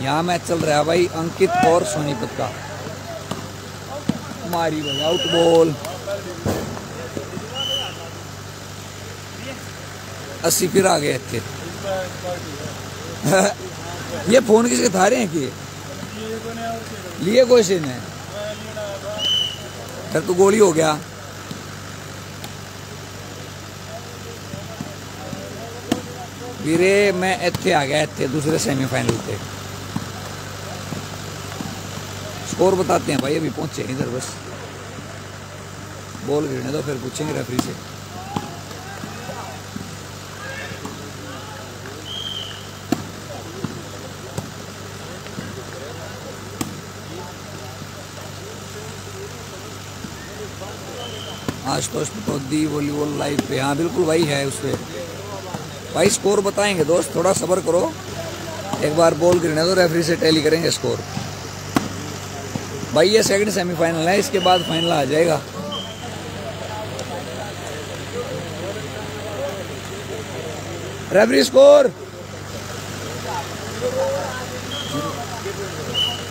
यहाँ मैच चल रहा है भाई अंकित और सोनीपत का मारी भाई आउट बॉल अस्सी फिर आ गए थे ये फोन किसके था रहे हैं कि लिए कोई से ने फिर तो गोली हो गया ਵੀਰੇ ਮੈਂ ਇੱਥੇ ਆ ਗਿਆ ਇੱਥੇ दूसरे सेमीफाइनल पे स्कोर बताते हैं भाई, अभी पहुँचे इधर बस। बॉल गिरने दो, फिर पूछेंगे रेफरी से। आशुतोष पटौदी वॉलीबॉल लाइव पे। हाँ बिल्कुल भाई है उस पर भाई स्कोर बताएँगे दोस्त, थोड़ा सबर करो। एक बार बॉल गिरने दो रेफरी से टैली करेंगे स्कोर भाई, ये सेकंड सेमीफाइनल है, इसके बाद फाइनल आ जाएगा। रेफरी स्कोर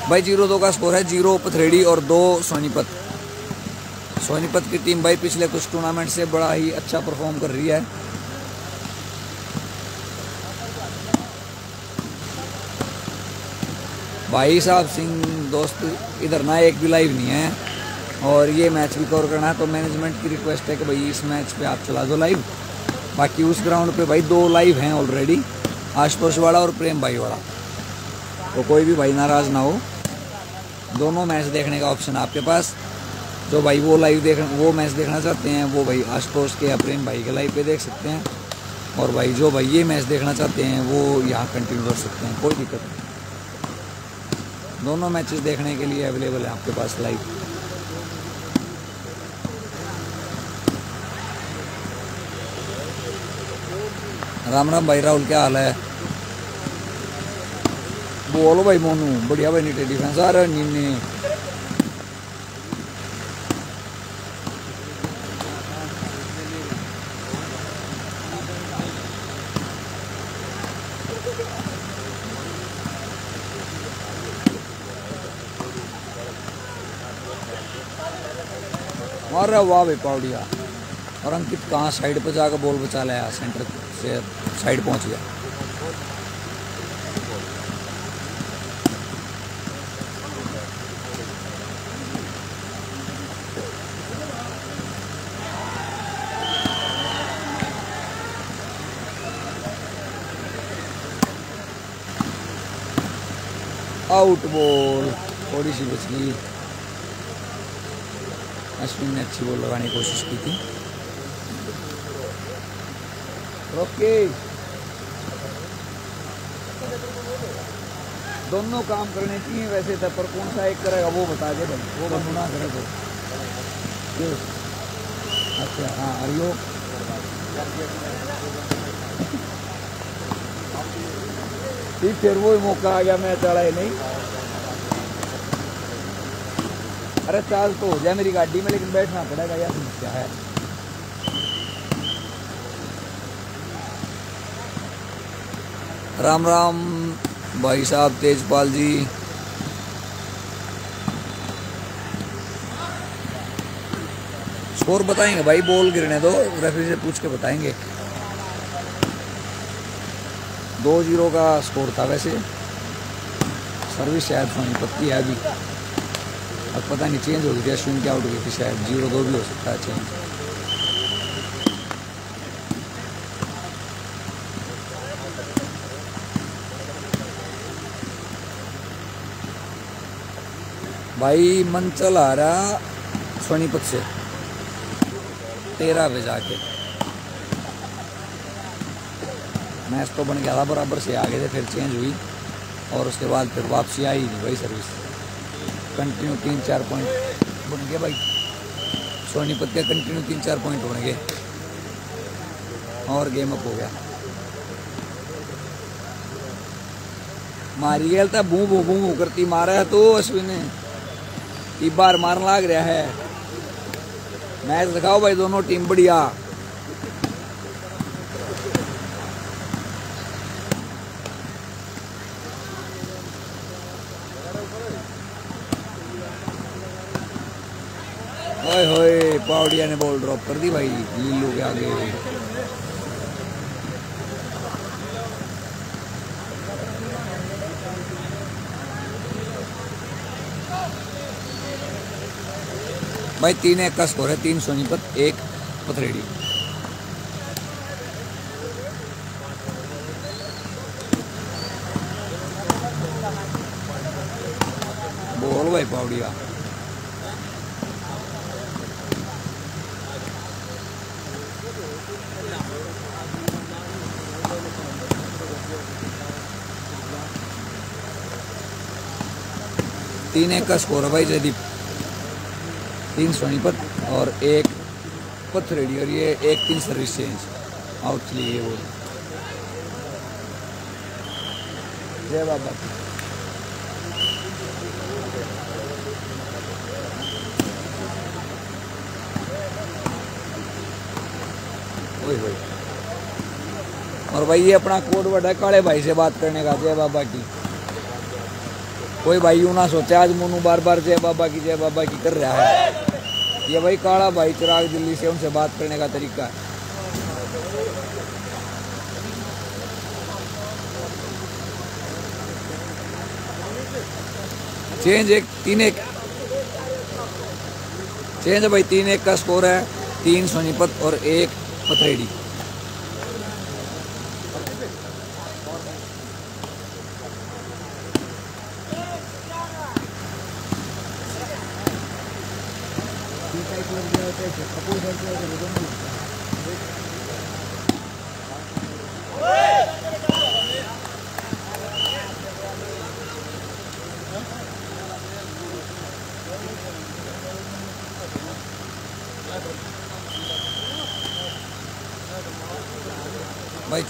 भाई, ज़ीरो दो का स्कोर है, ज़ीरो पथरेडी और दो सोनीपत। सोनीपत की टीम भाई, पिछले कुछ टूर्नामेंट से बड़ा ही अच्छा परफॉर्म कर रही है। भाई साहब सिंह दोस्त, इधर ना, एक भी लाइव नहीं है। और ये मैच भी कवर करना है तो मैनेजमेंट की रिक्वेस्ट है कि भाई इस मैच पे आप चला दो लाइव बाकी उस ग्राउंड पे भाई दो लाइव हैं ऑलरेडी आशुतोष वाला और प्रेम भाई वाला। तो कोई भी भाई नाराज़ ना हो। दोनों मैच देखने का ऑप्शन आपके पास। जो भाई वो लाइव देख वो मैच देखना चाहते हैं, वो भाई आशुतोष के या प्रेम भाई के लाइव पे देख सकते हैं। और भाई जो भाई ये मैच देखना चाहते हैं, वो यहाँ कंटिन्यू कर सकते हैं, कोई दिक्कत नहीं। दोनों मैचेस देखने के लिए अवेलेबल है आपके पास लाइव राम राम भाई, राहुल, क्या हाल है? बोलो भाई मोनू, बढ़िया भाई नीटे डिफेंस आ रहा नीने रहा वाह भाई पाउडिया और अंकित कहाँ साइड पर जाकर बॉल बचा लाया सेंटर से साइड पहुँच गया। आउट बॉल थोड़ी सी बच गई। अश्विन ने अच्छी बॉल लगाने की कोशिश की थी। ओके। दोनों काम करने चाहिए वैसे तो पर कौन सा एक करेगा वो बता दे भाई। वो बंद ना करे तो अच्छा हाँ ठीक फिर वो ही मौका आ गया मैं चढ़ा ही नहीं? अरे चाल तो हो जाए मेरी गाड़ी में, लेकिन बैठना पड़ेगा यह समस्या है। राम राम, भाई साहब, तेजपाल जी। स्कोर बताएँगे भाई, बॉल गिरने दो, रेफरी से पूछ के बताएँगे। दो ज़ीरो का स्कोर था वैसे। सर्विस शायद की है अभी। अब पता नहीं चेंज हो गई थी अश्विन की आउट हुई थी, शायद ज़ीरो दो भी हो सकता है चेंज भाई मंचल आ रहा सोनीपत से। तेरह बजे जाके। मैच तो बन गया था बराबर से, आगे थे फिर चेंज हुई, और उसके बाद फिर वापसी आई नहीं भाई सर्विस कंटिन्यू तीन, चार पॉइंट बन गए भाई। सोनीपत के कंटिन्यू तीन, चार पॉइंट बन गए। और गेम अप हो गया। मारी गया था बू बू बू बू करती मारा है तो अश्विन ने। बार मारने लाग रहा है। मैच दिखाओ भाई, दोनों टीम बढ़िया ओए होए पावड़िया ने बॉल ड्रॉप कर दी भाई लीलू के आगे भाई तीन एक का स्कोर है तीन सोनीपत एक पथरेडी बोल भाई पावड़िया तीन एक का स्कोर है भाई जयदीप। तीन सोनीपत और एक पथरेडी और ये एक तीन सर्विस चेंज। आउट के लिए वो। जय बाबा। और भाई ये अपना कोड वर्ड है, काले भाई से बात करने का। जय बाबा की। कोई भाई यूँ ना सोचे आज मोनू बार बार जय बाबा की जय बाबा की कर रहा है ये भाई काला भाई चिराग दिल्ली से उनसे बात करने का तरीका है चेंज एक तीन एक चेंज भाई तीन एक का स्कोर है तीन सोनीपत और एक पथरेडी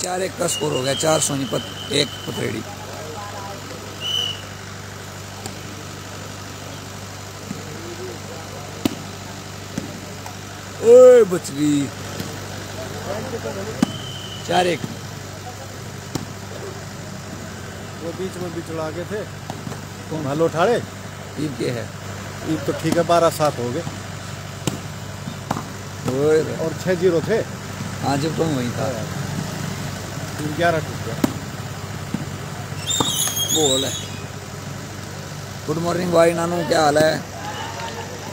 चार एक का स्कोर हो गया चार सोनीपत एक पथरेडी ओए बच चार एक। वो बीच में भी चला गए थे। कौन? हलो ठाड़े? टीम के है। ईद तो ठीक है बारह सात हो गए। और छः ज़ीरो थे। हाँ जब तुम वहीं था। तीन ग्यारह टूट गया बोल है। गुड मॉर्निंग भाई, नानू, क्या हाल है?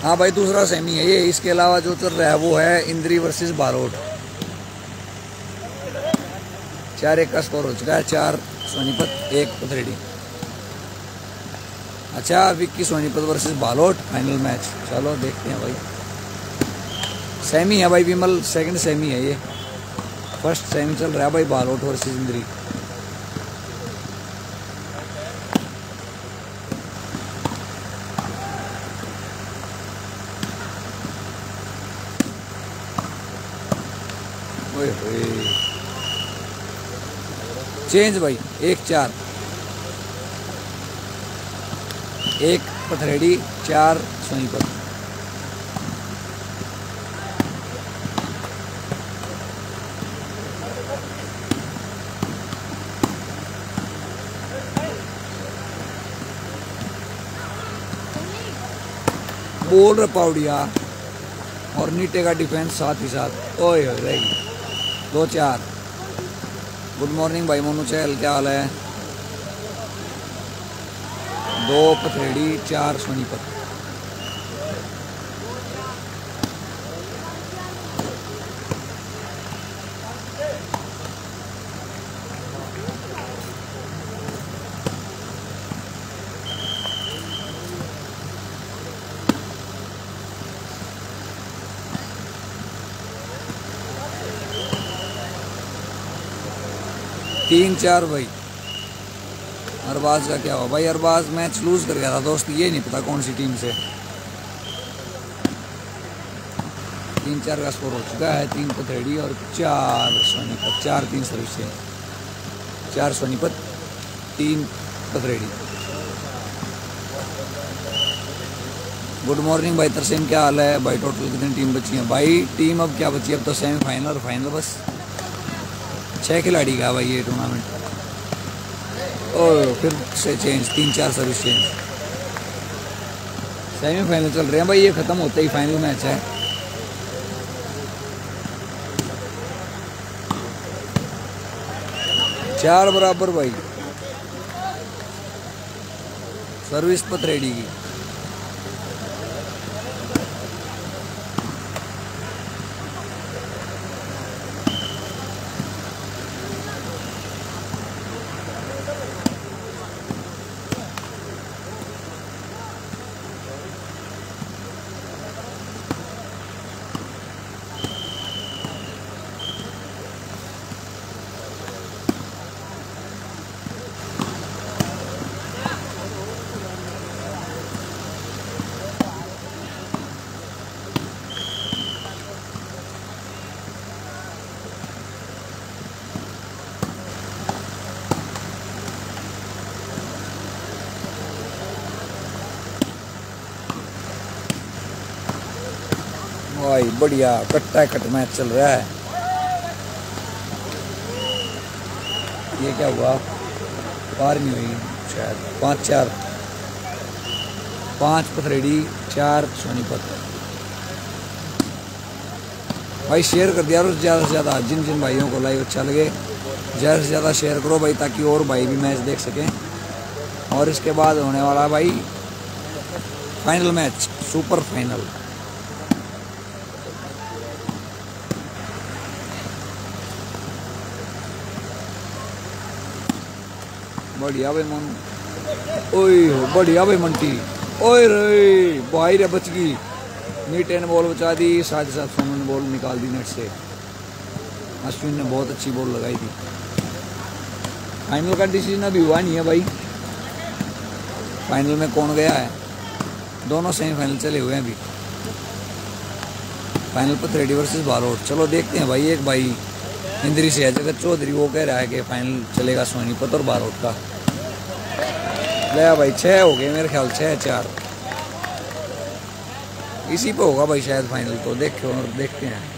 हाँ भाई, दूसरा सेमी है ये। इसके अलावा जो चल रहा है, वो है इंद्री वर्सेस बारोट। चार एक का स्कोर हो चुका है। चार, सोनीपत, एक पथरेडी अच्छा Vicky, Sonipat versus Balot final match चलो देखते हैं भाई। सेमी है भाई, विमल सेकंड सेमी है ये। फ़र्स्ट सेमी चल रहा है भाई बालोट वर्सेस इंद्री चेंज भाई, एक चार। एक पथरेडी, चार सोनीपत। रहा पाउडिया और नीटे का डिफेंस साथ ही साथ। ओए हो रही दो चार। गुड मॉर्निंग भाई मोनू चहल, क्या हाल है? दो पथेड़ी, चार सोनीपत। तीन चार भाई। अरबाज का क्या हुआ? भाई, अरबाज मैच लूज कर गया था, दोस्त, ये नहीं पता कौन सी टीम से। तीन चार का स्कोर हो चुका है, तीन पथरेडी और चार सोनीपत चार तीन सर्विस चार सोनीपत तीन पथरेडी गुड मॉर्निंग भाई, तरसेम, क्या हाल है? भाई टोटल कितनी टीम बची है? भाई टीम अब क्या बची? है अब तो सेमीफाइनल और फाइनल बस। छः खिलाड़ी का भाई ये टूर्नामेंट और फिर से चेंज तीन चार सर्विस चेंज सेमीफाइनल चल रहे हैं भाई, ये खत्म होते ही फाइनल मैच है। चार बराबर भाई। सर्विस पथरेडी की भाई बढ़िया कट्टा कट मैच चल रहा है। ये क्या हुआ? नहीं हुई शायद। पाँच चार। पाँच पथरेडी चार सोनीपत भाई शेयर कर दिया ज़्यादा से ज़्यादा जिन जिन भाइयों को लाइव अच्छा लगे, ज़्यादा से ज़्यादा शेयर करो भाई, ताकि और भाई भी मैच देख सकें। और इसके बाद होने वाला भाई फाइनल मैच सुपर फाइनल बढ़िया भाई मन। ओए बढ़िया भाई मंटी ओए रे, भाई रे बच गई। नीटे ने बॉल बचा दी, साथ ही साथ सोनू ने बॉल निकाल दी नेट से। अश्विन ने बहुत अच्छी बॉल लगाई थी। फाइनल का डिसीज़न अभी हुआ नहीं है भाई। फाइनल में कौन गया है? दोनों सेमीफाइनल चले हुए हैं अभी। फाइनल पर थ्रेडी वर्सेस बालोट चलो देखते हैं भाई, एक भाई। इंद्री से है जगत चौधरी, वो कह रहा है कि फाइनल चलेगा सोनीपत और बारोट का। ले भाई छः हो गए मेरे ख्याल छः चार। इसी पे होगा भाई शायद फाइनल तो देखो और देखते हैं।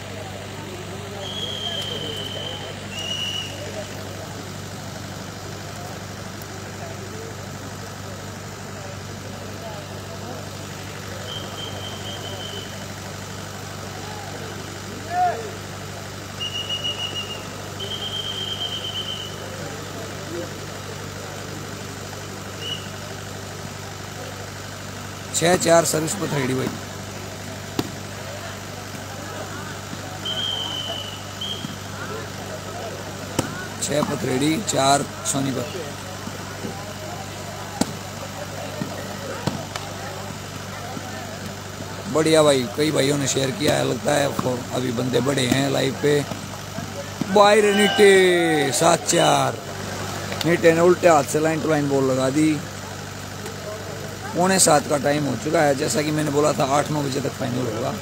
छः चार सर्विस पर थ्रेडी भाई छः पथरेडी चार सोनी सोनीपत बढ़िया भाई, कई भाइयों ने शेयर किया है, लगता है अभी बंदे बड़े हैं लाइव पे। बाहर नीटे, सात चार। नीटे ने उल्टे हाथ से लाइन टू लाइन बॉल लगा दी। पौने सात का टाइम हो चुका है। जैसा कि मैंने बोला था, आठ, नौ बजे तक फाइनल होगा।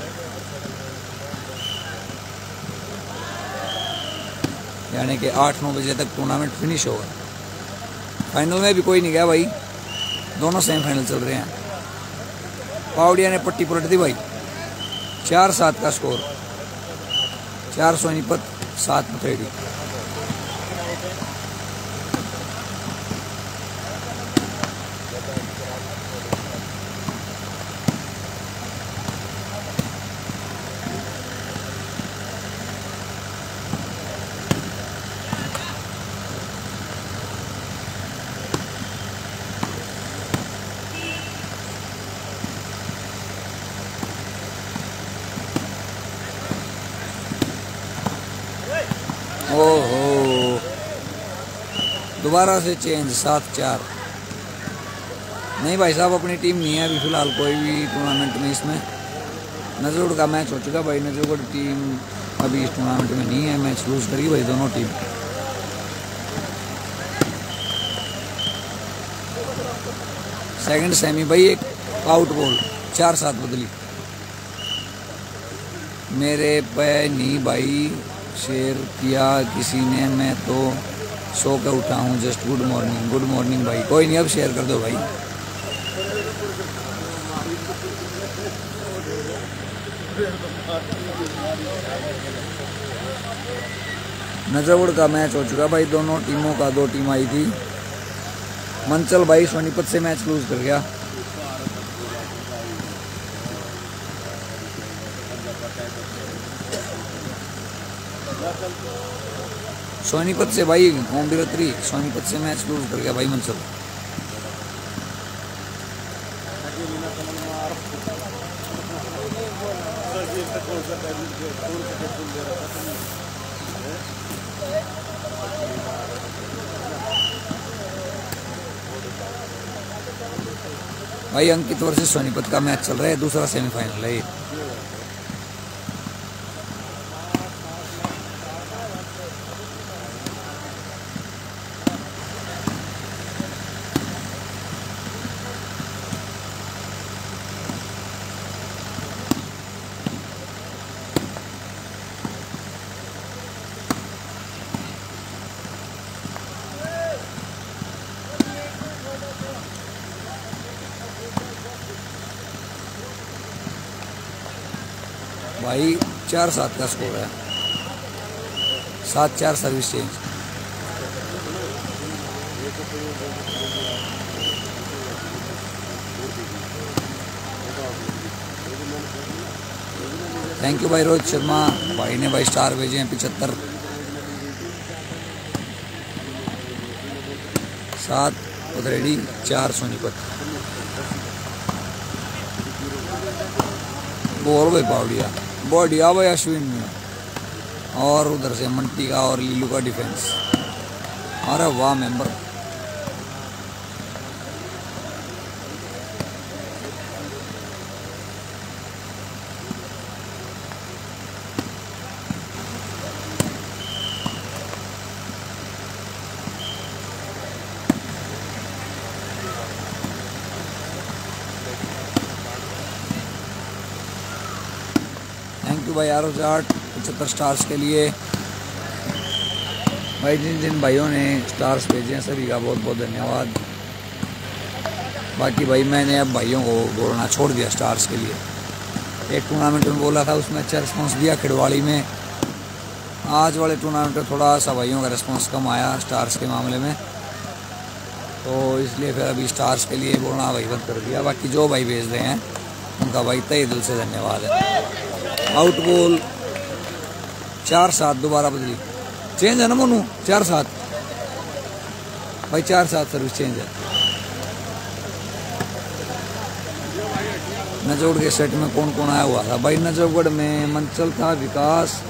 यानी कि आठ, नौ बजे तक टूर्नामेंट फिनिश होगा। फाइनल में भी कोई नहीं गया भाई। दोनों सेमीफाइनल चल रहे हैं। पावड़िया ने पट्टी पलट दी भाई। चार सात का स्कोर चार सोनीपत सात पथरेडी दोबारा से चेंज सात, चार। नहीं भाई साहब, अपनी टीम नहीं है अभी फ़िलहाल कोई भी टूर्नामेंट में इसमें। नजरुड का मैच हो चुका भाई नजरुगढ़ टीम अभी इस टूर्नामेंट में नहीं है मैच लूज करी भाई दोनों टीम सेकंड सेमी भाई एक आउट बॉल चार, सात बदली। मेरे पे नहीं भाई शेयर किया किसी ने, मैं तो सो के उठा हूँ just good morning good morning भाई। कोई नहीं, अब शेयर कर दो भाई। नजरवुड का मैच हो चुका भाई, दोनों टीमों का, दो टीम आई थी। मंचल भाई, सोनीपत से मैच लूज कर गया। सोनीपत से भाई, ओम बिरत्री, सोनीपत से मैच लूज कर गया भाई मंसल भाई, अंकित वर्सेस सोनीपत का मैच चल रहा है, दूसरा सेमीफाइनल है ये भाई चार सात का स्कोर है। सात चार सर्विस चेंज थैंक यू भाई रोहित शर्मा। भाई ने भाई स्टार भेजे हैं पिछहत्तर सात उधरेडी चार सोनीपत बोल भाई बावड़िया। बढ़िया भाई अश्विन में। और उधर से मंटी का और लीलू का डिफेंस अरे वाह मेंबर भाई, आरो जाट, पचहत्तर स्टार्स के लिए। भाई, जिन जिन भाइयों ने स्टार्स भेजे हैं, सभी का बहुत बहुत धन्यवाद। बाकी भाई, मैंने अब भाइयों को बोलना छोड़ दिया स्टार्स के लिए। एक टूर्नामेंट में बोला था, उसमें अच्छा रिस्पॉन्स दिया खिड़वाड़ी में। आज वाले टूर्नामेंट में थोड़ा सा भाइयों का रिस्पॉन्स कम आया स्टार्स के मामले में। तो इसलिए फिर अभी स्टार्स के लिए बोलना भाई बंद कर दिया। बाकी जो भाई भेज रहे हैं, उनका भाई तय दिल से धन्यवाद है। आउट बॉल चार सात, दोबारा बदली। चेंज है ना मोनू? चार सात। भाई चार सात सर्विस चेंज है। नजौड़ के सेट में कौन कौन आया हुआ था? भाई नजोगढ़ में मंचल था विकास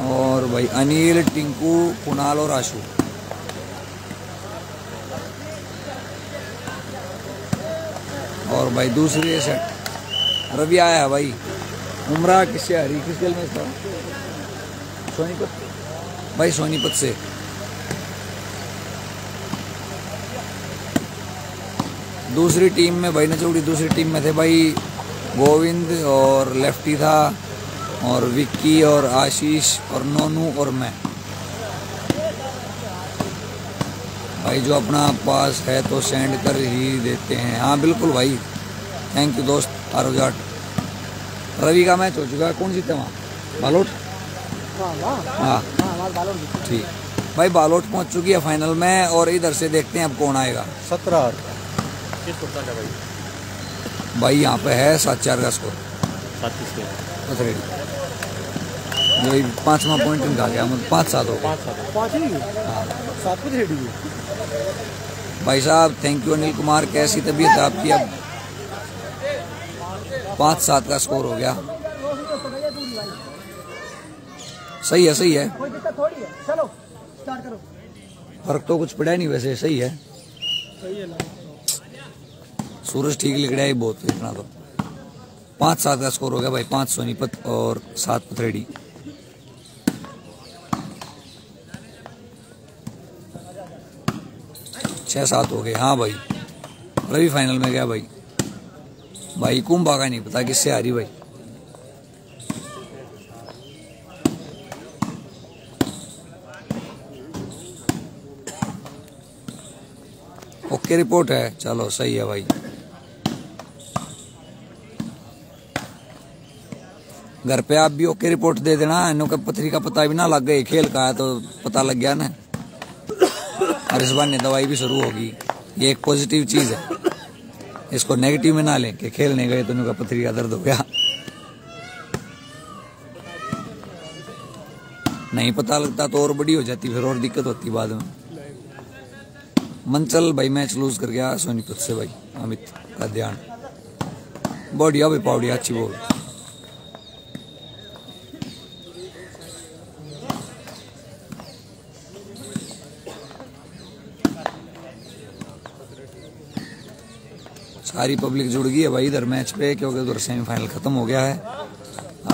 और भाई अनिल, टिंकू, कुणाल और आशु। और भाई दूसरी सेट रवि आया है भाई। उमरा किससे हरी किस खेल में था? सोनीपत? भाई सोनीपत से। दूसरी टीम में, भाई नचौड़ी दूसरी टीम में थे भाई गोविंद और लेफ्टी था और विक्की और आशीष और नोनू और मैं। भाई जो अपना पास है तो सेंड कर ही देते हैं। हाँ बिल्कुल भाई। थैंक यू दोस्त आरो जाट रवि का मैच हो चुका है। कौन जीते वहाँ? बालोट? हाँ ठीक। भाई बालोट पहुँच चुकी है फाइनल में और इधर से देखते हैं अब कौन आएगा। सत्रह भाई? भाई यहाँ पे है सात चार का स्कोर वही पांचवा पॉइंट इनका गया मतलब पाँच सात हो गए। पाँच सात पाँच ही हाँ। सात कुछ रेडी भाई साहब थैंक यू अनिल कुमार। कैसी तबीयत है आपकी? अब पाँच सात का स्कोर हो गया। सही है सही है। फ़र्क तो कुछ पड़ा नहीं वैसे सही है। सूरज ठीक लिख रहा है बहुत इतना तो। पाँच सात का स्कोर हो गया भाई पाँच सोनीपत और सात पथरेडी। छः सात हो गए हाँ भाई। रवि फाइनल में गया भाई। भाई कुंभा का नहीं पता किससे आ रही भाई। ओके, रिपोर्ट है। चलो, सही है भाई। घर पे आप भी ओके रिपोर्ट दे देना, इन्हों का पथरी का पता भी ना लग गए, खेल का है तो पता लग गया ना। और इस बार ने दवाई भी शुरू होगी। ये एक पॉजिटिव चीज़ है। इसको नेगेटिव में ना लें कि खेलने गए तो उनका पथरी का दर्द हो गया। नहीं पता लगता तो और बड़ी हो जाती, फिर और दिक्कत होती बाद में। मंचल भाई मैच लूज कर गया, सोनीपत से भाई, अमित का ध्यान। बढ़िया भाई पावड़िया अच्छी बोल सारी पब्लिक जुड़ गई है भाई इधर मैच पे क्योंकि उधर सेमीफाइनल खत्म हो गया है।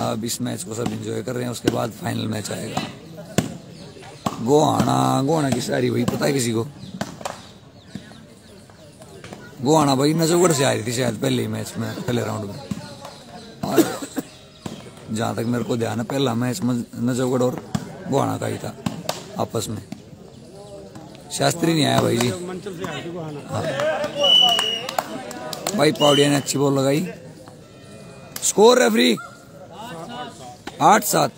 अब इस मैच को सब एंजॉय कर रहे हैं उसके बाद फाइनल मैच आएगा। गोहाना गोहाना की सारी भाई पता है किसी को? गोहाना भाई नजफगढ़ से आ रही थी शायद पहले ही मैच में पहले राउंड में। और जहाँ तक मेरे को ध्यान है पहला मैच नजफगढ़ और गोहाना का ही था आपस में। शास्त्री नहीं आया भाई जी। बहाना भाई पावड़िया ने अच्छी बॉल लगाई। स्कोर रेफरी आठ सात।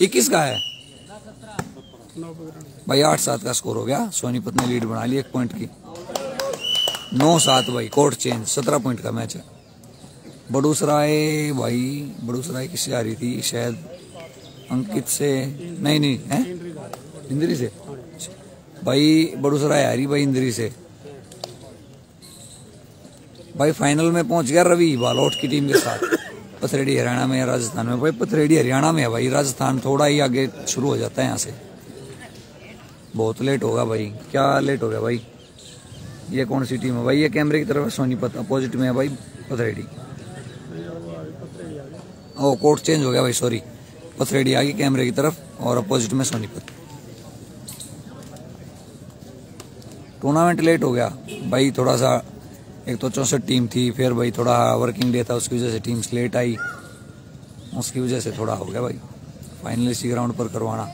इक्कीस का है। भाई आठ सात का स्कोर हो गया। सोनीपत ने लीड बना ली एक पॉइंट की। नौ सात भाई कोर्ट चेंज सत्रह पॉइंट का मैच है। बड़ूसराय भाई, बड़ूसराय किससे आ रही थी, शायद अंकित से, नहीं नहीं, है? इंद्री से। भाई, बड़ूसराय आ रही भाई इंद्री से। भाई फाइनल में पहुँच गया रवि बालोट की टीम के साथ। पथरेडी हरियाणा में राजस्थान में। भाई पथरेडी हरियाणा में है भाई। राजस्थान थोड़ा ही आगे शुरू हो जाता है यहाँ से। बहुत लेट होगा भाई। क्या लेट हो गया भाई? ये कौन सी टीम है भाई? ये कैमरे की तरफ़ सोनीपत अपोजिट में है भाई पथरेडी। ओ कोर्ट चेंज हो गया भाई सॉरी पथरेडी आ गई कैमरे की तरफ़ और अपोजिट में सोनीपत टूर्नामेंट लेट हो गया। भाई थोड़ा सा एक तो चौंसठ टीम थी, फिर भाई थोड़ा वर्किंग डे था, उसकी वजह से टीम्स लेट आई। उसकी वजह से थोड़ा हो गया भाई फाइनल इसी ग्राउंड पर करवाना।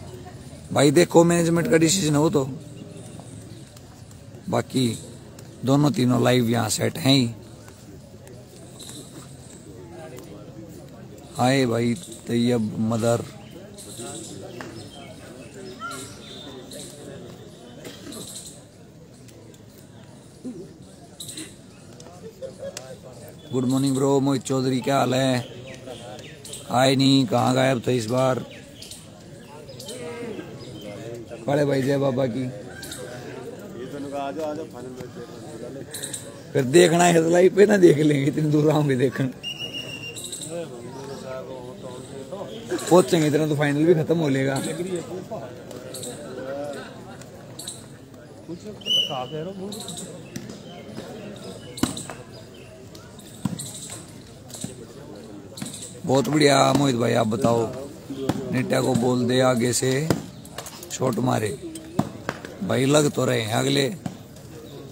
भाई देखो मैनेजमेंट का डिसीज़न हो तो। बाकी दोनों तीनों लाइव यहाँ सेट हैं ही। हाय भाई, Taiyab mother. Good morning bro Mohit Chaudhary, क्या हाल है? आए नहीं, कहाँ गायब थे इस बार? बड़े भाई जय बाबा की। फिर देखना है लाइव पे ना देख लेंगे, इतनी दूर आऊँगे देखने। पहुँचेंगे, इतना तो फाइनल भी खत्म हो लेगा। बहुत बढ़िया, मोहित भाई, आप बताओ। निट्टा को बोल दे आगे से शॉट मारे। भाई, लग तो रहे हैं अगले।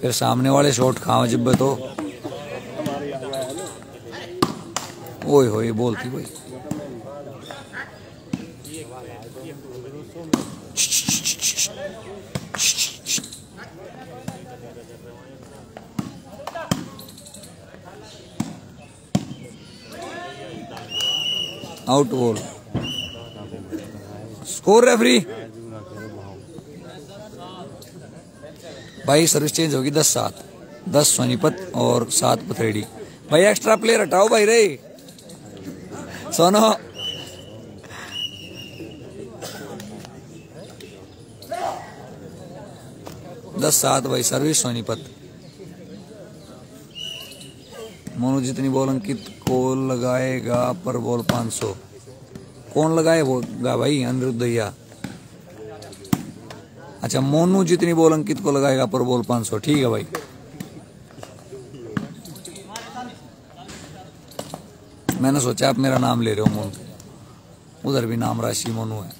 फिर सामने वाले शॉट खाओ जिब्बे तो। ओए होए, बोलती भाई। Out ball score referee. भाई, सर्विस चेंज होगी दस सात। दस सोनीपत और सात पथरेडी भाई एक्स्ट्रा प्लेयर हटाओ भाई रे। सोनो। दस सात भाई, सर्विस सोनीपत। मोनू जितनी बॉल अंकित को लगाएगा, पर बॉल 500 कौन लगाए लगाएगा भाई, अनिरुद्ध भैया? अच्छा मोनू जितनी बॉल अंकित को लगाएगा, पर बॉल 500 ठीक है भाई। मैंने सोचा आप मेरा नाम ले रहे हो, मोनू। उधर भी नाम राशि मोनू है।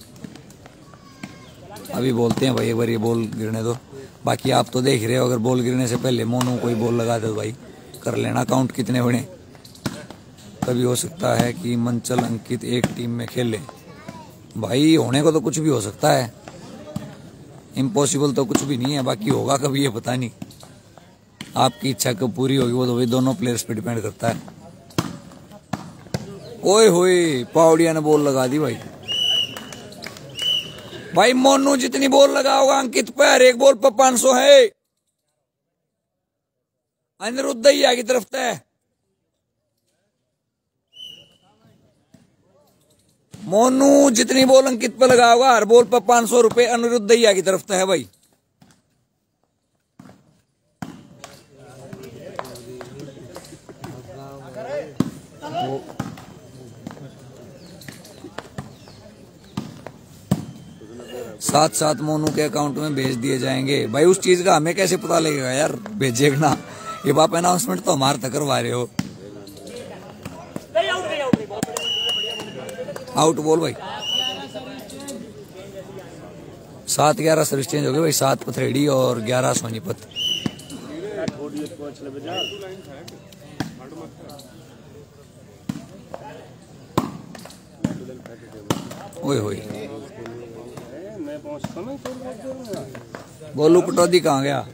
अभी बोलते हैं भाई, एक बार ये बॉल गिरने दो। बाकी आप तो देख रहे हो, अगर बॉल गिरने से पहले मोनू कोई बॉल लगा दो भाई। कर लेना काउंट कितने बने कभी हो सकता है कि मंचल अंकित एक टीम में खेले। भाई, होने को तो कुछ भी हो सकता है। इम्पॉसिबल तो कुछ भी नहीं है, बाकी होगा कभी ये पता नहीं। आपकी इच्छा कब पूरी होगी, वो तो भाई दोनों प्लेयर्स पे डिपेंड करता है। ओए होए, पावड़िया ने बॉल लगा दी भाई। भाई, मोनू जितनी बॉल लगाओगा, अंकित पे हर एक बॉल पर पाँच सौ है की तरफ़ तय। मोनू जितनी बॉल अंकित पे लगा होगा हर बॉल पर पाँच सौ रुपए अनिरुद्ध दैया की तरफ़ है भाई। साथ साथ मोनू के अकाउंट में भेज दिए जाएँगे। भाई, उस चीज़ का हमें कैसे पता लगेगा यार? भेजेगा ना। ये बाप अनाउंसमेंट तो हमारे तक करवा रहे हो। आउट बोल भाई। सात ग्यारह सर्विस चेंज हो गए भाई, सात पथरेडी और ग्यारह सोनीपत गोलू पटौदी कहाँ गया?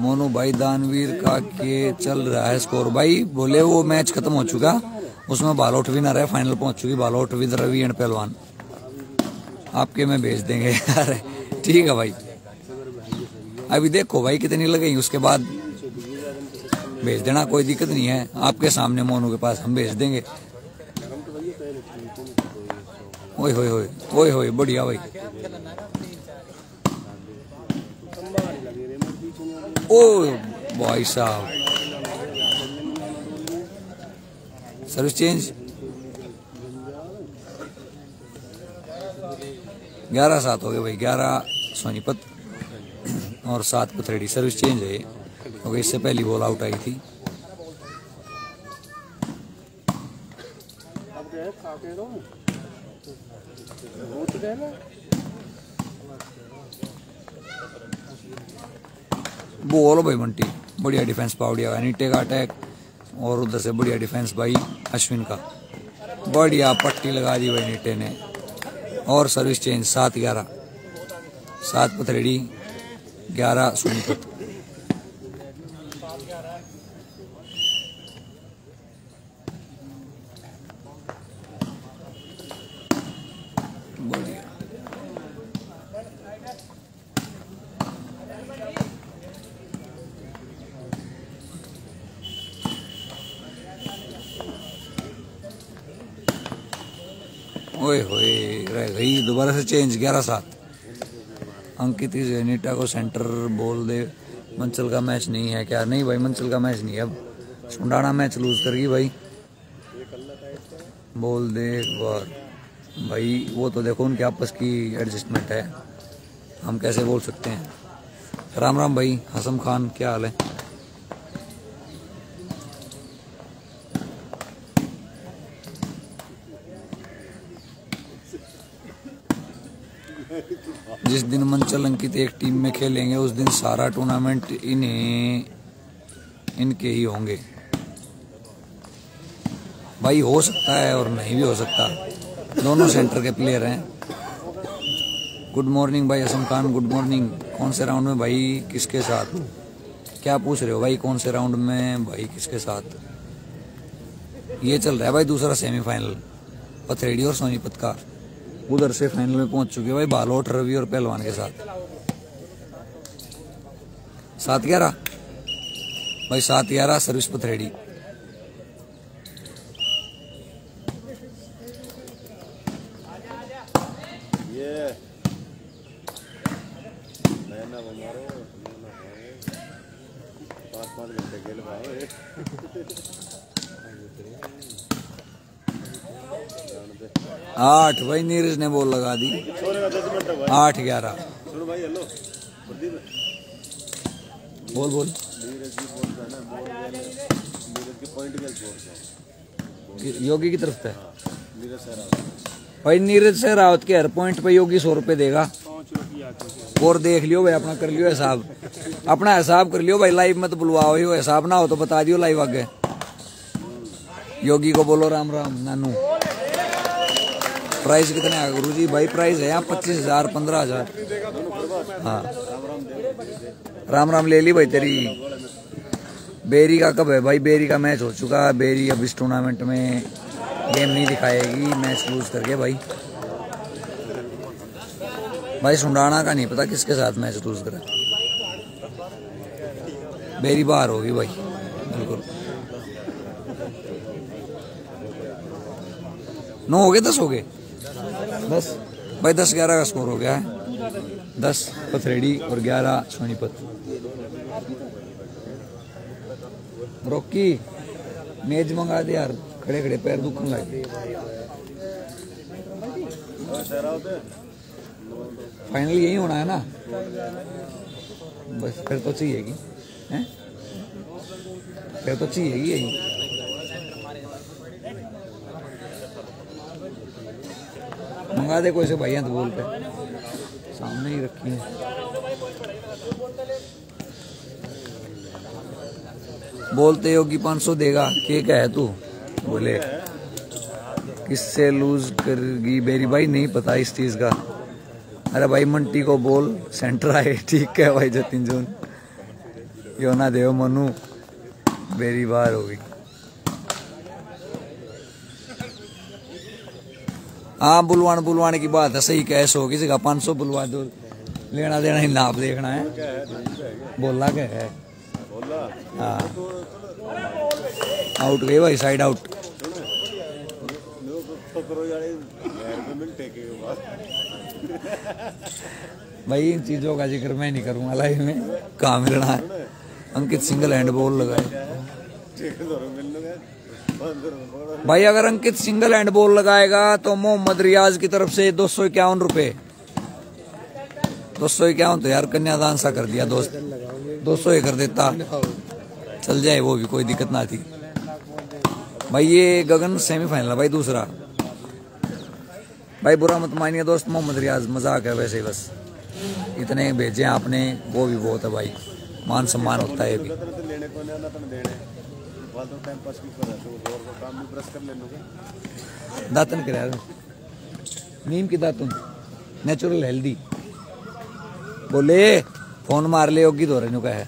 मोनू भाई दानवीर का के चल रहा है स्कोर भाई, बोले वो मैच खत्म हो चुका। उसमें बालोट विनर है फाइनल पहुँच चुकी। बालोट विद रवि एंड पहलवान। आपके में भेज देंगे अरे ठीक है भाई। अभी देखो भाई कितनी लगेगी उसके बाद भेज देना, कोई दिक्कत नहीं है। आपके सामने मोनू के पास हम भेज देंगे। ओए होए होए, ओए होए, बढ़िया भाई। ओ भाई साहब। सर्विस चेंज ग्यारह सात हो गए भाई, ग्यारह सोनीपत और सात पथरेडी सर्विस चेंज है क्योंकि इससे पहली बॉल आउट आई थी। बोलो भाई बंटी बढ़िया डिफेंस पाउडिया नीटे का अटैक और उधर से बढ़िया डिफेंस भाई, अश्विन का। बढ़िया पट्टी लगा दी भाई नीटे ने। और सर्विस चेंज सात ग्यारह। सात पथरेडी ग्यारह सोनीपत बढ़िया ओए होए रह गई दोबारा से चेंज ग्यारह सात। अंकित इस नीटा को सेंटर बोल दे। मंचल का मैच नहीं है क्या? नहीं भाई, मंचल का मैच नहीं है अब। सुंडाना मैच लूज कर गई भाई। बोल दे एक बार। भाई, वो तो देखो उनके आपस की एडजस्टमेंट है। हम कैसे बोल सकते हैं? राम राम भाई, हसम खान, क्या हाल है? जिस दिन मंचल अंकित एक टीम में खेलेंगे, उस दिन सारा टूर्नामेंट इन्हें, इनके ही होंगे। भाई, हो सकता है और नहीं भी हो सकता। दोनों सेंटर के प्लेयर हैं। गुड मॉर्निंग भाई असम खान। गुड मॉर्निंग कौन से राउंड में भाई, किसके साथ? क्या पूछ रहे हो भाई, कौन से राउंड में भाई, किसके साथ? ये चल रहा है भाई दूसरा सेमीफाइनल पथरेडी और सोनीपत का। उधर से फाइनल में पहुँच चुके भाई बालोट रवि और पहलवान के साथ। सात ग्यारह? भाई सात ग्यारह, सर्विस पथरेडी ये नैना बमारो पाँच पाँच घंटे खेल पाओ आठ भाई नीरज ने बॉल लगा दी। आठ ग्यारह। बोल बोल। योगी की तरफ़ से? भाई नीरज से रावत के हर पॉइंट पे योगी सौ रुपए देगा। और देख लियो भाई, अपना कर लियो हिसाब। अपना हिसाब कर लियो भाई लाइव में तो बुलवाओ हिसाब ना हो तो बता दियो लाइव आगे। योगी को बोलो राम राम, नानू। प्राइस कितने है? गुरु जी भाई प्राइस है यहाँ पच्चीस हज़ार, पंद्रह हज़ार। हाँ। राम राम, ले ली भाई तेरी। बेरी का कब है? भाई बेरी का मैच हो चुका है। बेरी अब इस टूर्नामेंट में गेम नहीं दिखाएगी। मैच लूज करके भाई। भाई सुंडाना का नहीं पता किसके साथ मैच लूज करा। बेरी बार होगी भाई। बिल्कुल। नौ हो गए, दस हो गए? दस भाई दस ग्यारह का स्कोर हो गया है। दस पथरेडी और ग्यारह सोनीपत रॉकी मेज मंगा दे यार। खड़े खड़े, पैर दुखने लगे। फाइनल यही होना है ना। बस, फिर तो चाहिए कि फिर तो चाहिए यही। मंगा दे कोई से भाइयाँ तो बोल पे सामने ही रखी है। बोलते हो कि 500 देगा? के क्या है तू? बोले, किससे लूज करगी? बेरी भाई नहीं पता इस चीज़ का। अरे भाई, मंटी को बोल सेंटर आए। ठीक है भाई, जतिन जोन। यो ना देव मनु। बेरी बार होगी। हाँ बुलवान बुलवाने की बात है, सही कैश हो किसी का पाँच सौ बुलवा दो। लेना देना ही लाभ देखना है। बोला क्या है? हाँ। आउट गए भाई साइड आउट भाई, इन चीज़ों का ज़िक्र मैं नहीं करूँगा लाइव में। कहाँ मिलना है। अंकित सिंगल हैंड बॉल लगाए। भाई, अगर अंकित सिंगल हैंड बॉल लगाएगा तो मोहम्मद रियाज की तरफ़ से दो सौ इक्यावन रुपए। दो सौ इक्यावन तो यार कन्यादान सा कर दिया दोस्त। दो सौ ही कर देता। चल जाए, वो भी कोई दिक्कत ना थी। भाई, ये गगन सेमीफाइनल है भाई, दूसरा। भाई, बुरा मत मानिए दोस्त, मोहम्मद रियाज मज़ाक है वैसे बस। इतने भेजे आपने, वो भी बहुत है भाई। मान सम्मान होता है फालतू टाइम पास की कर रहा तो और को काम भी ब्रश कर दातन नीम की दातुन नेचुरल हेल्दी बोले फ़ोन मार ले होगी तो नु है।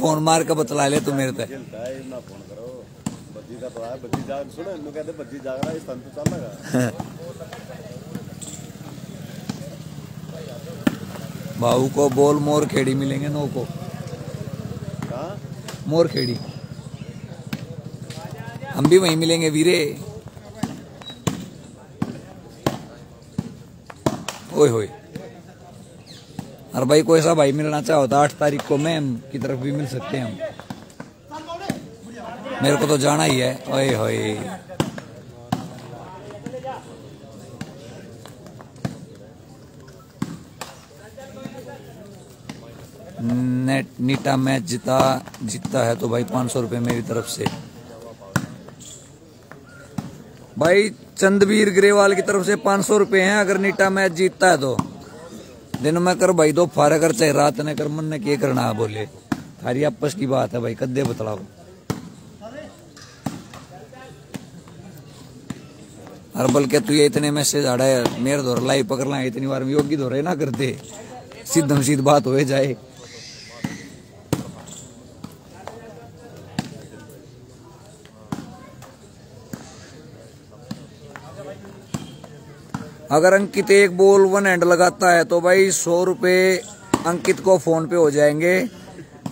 फ़ोन मार के बतला ले तू मेरे ते। खेलता है ना फ़ोन करो। बच्ची का तो बाबू को बोल मोर खेड़ी मिलेंगे नो को। मोर खेड़ी। हम भी वहीं मिलेंगे, वीरे। ओए, होए। और भाई कोई सा भाई मिलना चाहो तो आठ तारीख को मैम की तरफ़ भी मिल सकते हैं हम। मेरे को तो जाना ही है। ओए, होए। नेट मैच जीता, जीतता है तो भाई पाँच सौ रुपये मेरी तरफ़ से। भाई चंदवीर ग्रेवाल की तरफ़ से पाँच सौ रुपये हैं, अगर नीटा मैच जीतता है तो। दिन में कर भाई, दो फारे कर चाहे रात ने कर, मन ने क्या करना है बोले। थारी आपस की बात है भाई, कद्दे बतलाओ। अरे बल्कि तू ये इतने मैसेज आड़ा है मेरे दौर लाइव पकड़ ला इतनी बार योगी दौरे ना करते। सीधम सीध बात हो जाए। अगर अंकित एक बॉल वन हैंड लगाता है तो भाई सौ रुपये अंकित को फ़ोन पे हो जाएँगे।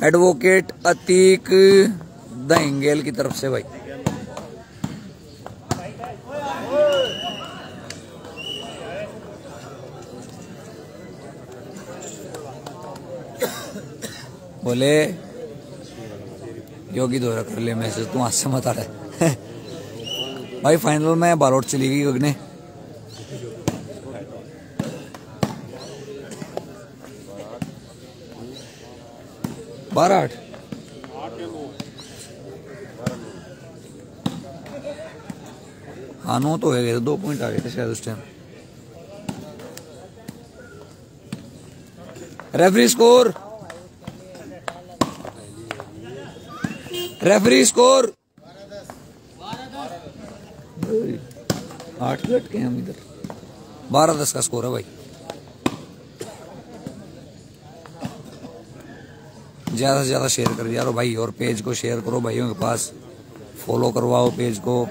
एडवोकेट अतीक दहिंगेल की तरफ़ से भाई। बोले, योगी दोहरा कर ले मैसेज, तू हाथ से मत आ रहा है। भाई फाइनल में बालोट चली गई गगने बारह आठ। हाँ नौ तो है, दो पॉइंट आ गए थे शायद उस time referee score referee score आठ लटके हम इधर। बारह दस का स्कोर है भाई। ज़्यादा से ज़्यादा शेयर कर। यारो भाई, और पेज को शेयर करो भाइयों के पास। फॉलो करवाओ पेज को।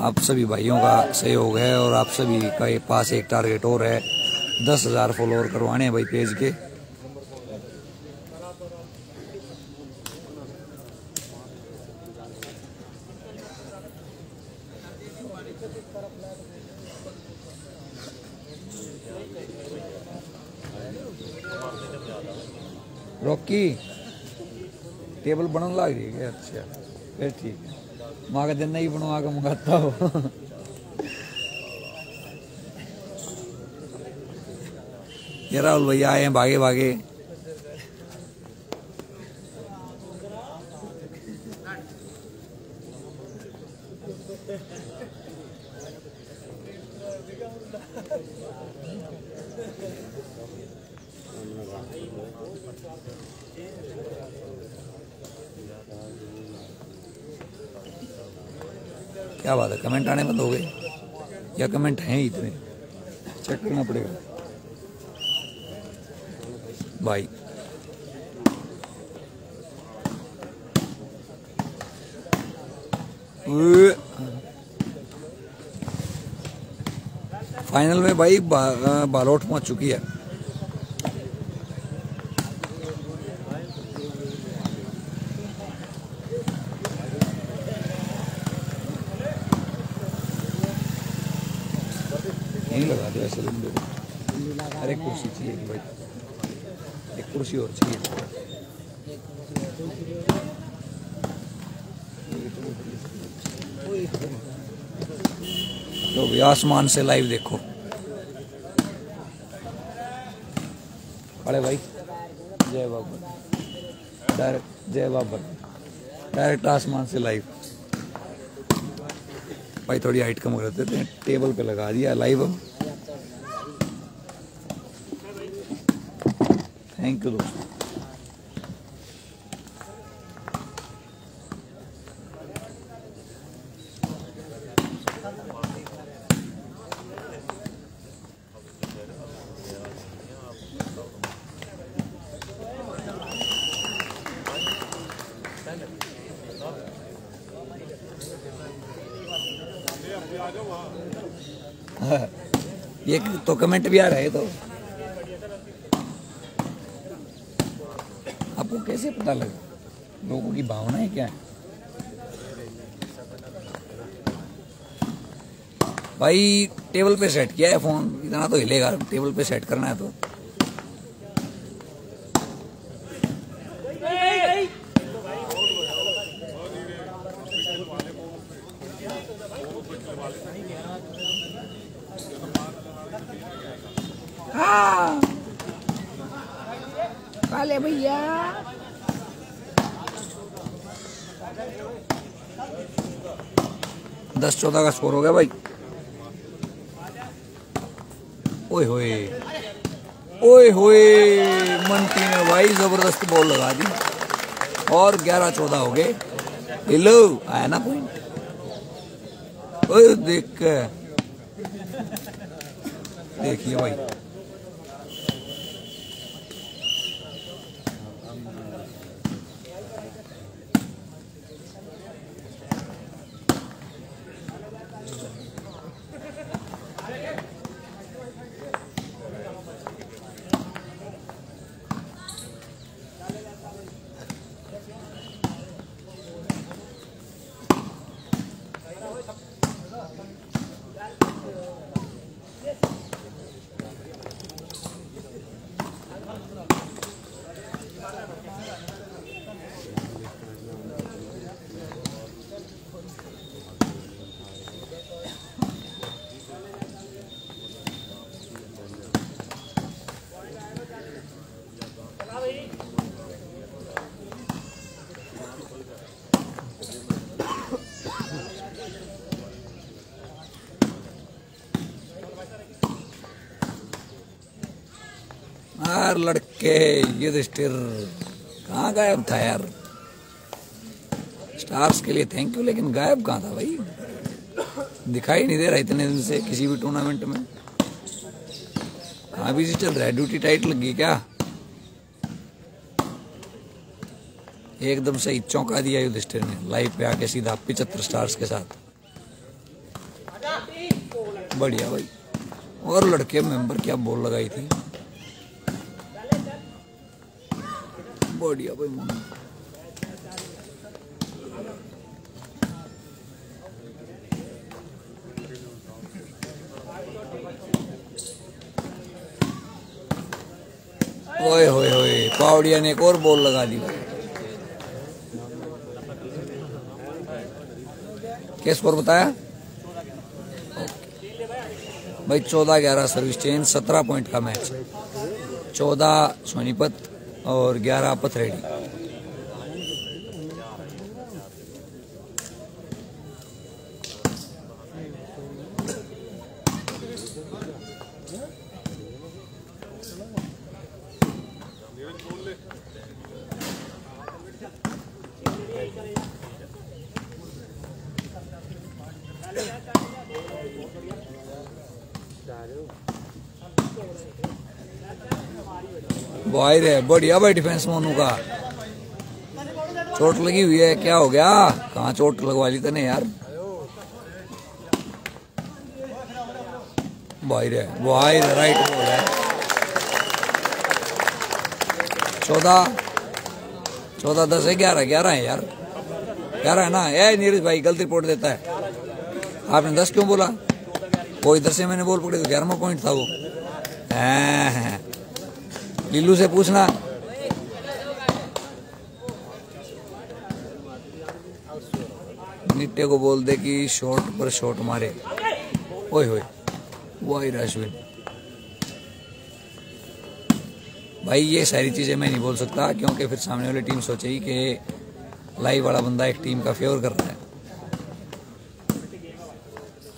आप सभी भाइयों का सहयोग है, और आप सभी का पास एक टारगेट और है। दस हज़ार फॉलोअर करवाने हैं भाई पेज के। अच्छा फिर ठीक है माँ का दिन नहीं बनवा के मंगाता हो ये राहुल भैया आए हैं भागे भागे क्या बात है? कमेंट आने बंद हो गए। या कमेंट हैं इतने। चेक करना पड़ेगा। भाई फाइनल में भाई बालोट पहुँच चुकी है यहीं लगा दो ऐसे लंबे अरे कुर्सी चाहिए कि कुर्सी और चाहिए तो भी आसमान से लाइव देखो। अरे भाई, जय बाबर डायरेक्ट जय बाबर डायरेक्ट आसमान से लाइव भाई, थोड़ी हाइट कम कर देते टेबल पे लगा दिया लाइव अब। थैंक यू दोस्तों ये तो कमेंट भी आ रहे तो आपको कैसे पता लगा लोगों की भावनाएँ क्या है भाई, टेबल पे सेट किया है फ़ोन। इतना तो हिलेगा, टेबल पे सेट करना है तो। हाँ। भैया। दस चौदह का स्कोर हो गया भाई। ओए होए। ओए होए, मंटी ने भाई ज़बरदस्त बॉल लगा दी। और ग्यारह चौदह हो गए। हेलो आया ना पॉइंट देख। देखिए भाई। यार लड़के ये स्टिर कहाँ गायब था यार? स्टार्स के लिए थैंक यू लेकिन गायब कहाँ था भाई? दिखाई नहीं दे रहा इतने दिन से किसी भी टूर्नामेंट में। कहाँ बिज़ी चल रहा है? ड्यूटी टाइट लगी क्या? एकदम से चौंका दिया युधिष्ठिर ने। लाइव पे आके सीधा पिछहत्तर स्टार्स के साथ। बढ़िया भाई। और लड़के मेंबर क्या बोल लगाई थी? Cambodia போய் மூணு ओए होए होए पावड़िया ने एक और बॉल लगा दी क्या स्कोर बताया? भाई, चौदह ग्यारह सर्विस चेंज सत्रह पॉइंट का मैच चौदह सोनीपत। और ग्यारह पथरेडी। भाई रे बढ़िया भाई डिफेंस मोनू का। चोट लगी हुई है क्या हो गया? कहाँ चोट लगवा ली तने यार? भाई रे भाई रे राइट बोल है। चौदह चौदह दस है ग्यारह ग्यारह है यार। ग्यारह है ना? ए नीरज भाई गलती रिपोर्ट देता है। आपने दस क्यों बोला? कोई दस से मैंने बोल पकड़े तो ग्यारहवा पॉइंट था वो। हैं, हैं। लीलू से पूछना। नित्य को बोल दे कि शॉट पर शॉट मारे। ओए होए वाई अश्विन। भाई, ये सारी चीज़ें मैं नहीं बोल सकता, क्योंकि फिर सामने वाली टीम सोचेगी कि लाइव वाला बंदा एक टीम का फेवर कर रहा है।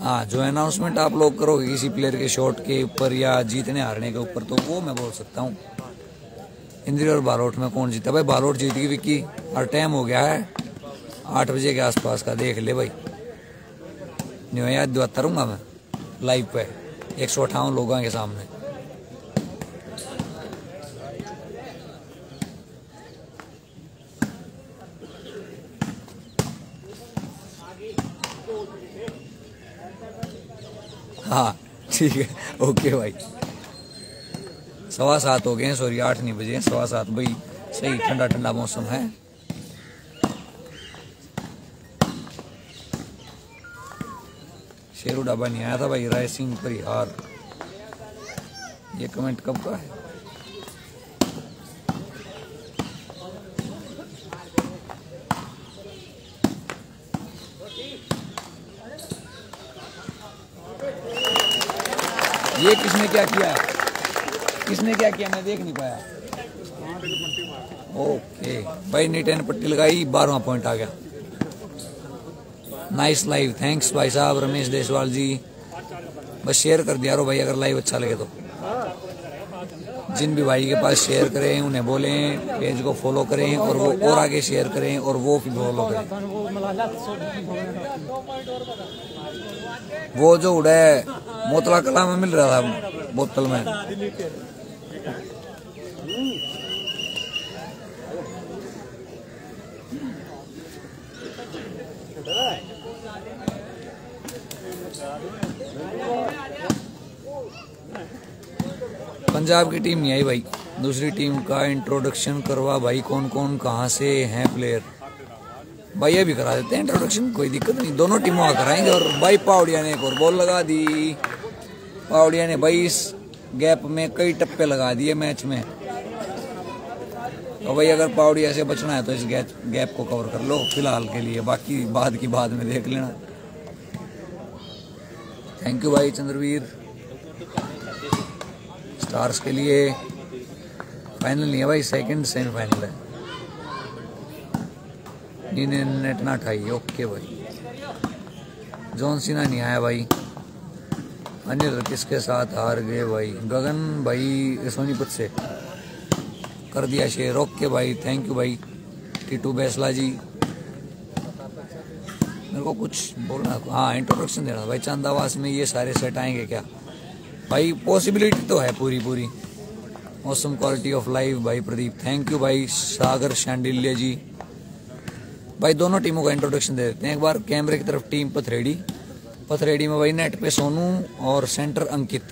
हाँ जो अनाउंसमेंट आप लोग करोगे किसी प्लेयर के शॉट के ऊपर या जीतने हारने के ऊपर तो वो मैं बोल सकता हूँ। इंदिरा और बालोट में कौन जीता? भाई, बालोट जीत गई, विक्की। और टाइम हो गया है। आठ बजे के आसपास का, देख ले भाई। नहीं याद रहूँगा मैं लाइव पे। एक सौ अठावन लोगों के सामने। हाँ ठीक है। ओके भाई। सवा सात हो गए हैं, सॉरी, आठ नहीं बजे हैं, सवा सात। भाई, सही, ठंडा ठंडा मौसम है। शेरू डाबा नहीं आया था भाई, राय सिंह परिहार ये कमेंट कब का है? ये किसने क्या किया? किसने क्या किया? मैं देख नहीं पाया। ओके। भाई ने टेन पट्टी लगाई बारहवा पॉइंट आ गया। नाइस लाइव थैंक्स भाई साहब, रमेश देसवाल जी। बस शेयर कर दिया रो भाई, अगर लाइव अच्छा लगे तो। जिन भी भाई के पास शेयर करें, उन्हें बोलें पेज को फॉलो करें और वो और आगे शेयर करें और वो भी फॉलो करें। वो जो उड़ा है मोतला कला में मिल रहा था, बोतल में। पंजाब की टीम नहीं आई भाई। दूसरी टीम का इंट्रोडक्शन करवा भाई। कौन कौन, कहाँ से हैं प्लेयर भाई ये भी करा देते हैं इंट्रोडक्शन कोई दिक्कत नहीं। दोनों टीमों का कराएँगे और भाई पावड़िया ने एक और बॉल लगा दी। पावड़िया ने भाई इस गैप में कई टप्पे लगा दिए मैच में। तो भाई अगर पावड़िया से बचना है तो इस गैप गैप को कवर कर लो फ़िलहाल के लिए, बाकी बाद की बाद में देख लेना। थैंक यू भाई चंद्रवीर। स्टार्स के लिए फाइनल नहीं है भाई सेकंड सेमीफाइनल है। नेट ना ठाई ओके भाई। जॉन सीना नहीं आया भाई। अनिल किसके साथ हार गए भाई? गगन भाई सोनीपत से। कर दिया शेयर ओके भाई थैंक यू भाई। टीटू बैसला जी। मेरे को कुछ बोलना हाँ। इंट्रोडक्शन देना। भाई चंदावास में ये सारे सेट आएँगे क्या? भाई पॉसिबिलिटी तो है पूरी पूरी। मौसम क्वालिटी ऑफ़ लाइफ भाई प्रदीप। थैंक यू भाई, सागर शांडिल्य जी। भाई, दोनों टीमों का इंट्रोडक्शन दे देते हैं। एक बार कैमरे की तरफ़ टीम पथरेडी। पथरेडी में भाई नेट पे सोनू और सेंटर अंकित।